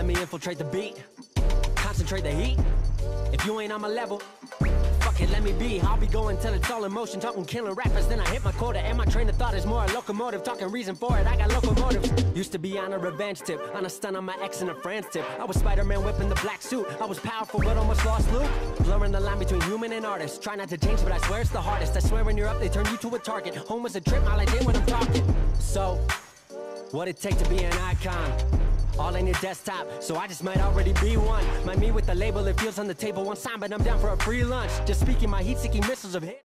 let me infiltrate the beat. Concentrate the heat. If you ain't on my level, fuck it, let me be. I'll be going till it's all in motion. Talking killing rappers, then I hit my quota. And my train of thought is more a locomotive. Talking reason for it, I got locomotives. Used to be on a revenge tip, on a stun on my ex in a France tip. I was Spider Man whipping the black suit. I was powerful, but almost lost Luke. Blurring the line between human and artist. Try not to change, but I swear it's the hardest. I swear when you're up, they turn you to a target. Home was a trip, I like it when I'm talking. So, what it take to be an icon? All in your desktop, so I just might already be one. My me with the label, it feels on the table. One sign, but I'm down for a free lunch. Just speaking my heat-seeking missiles of hit.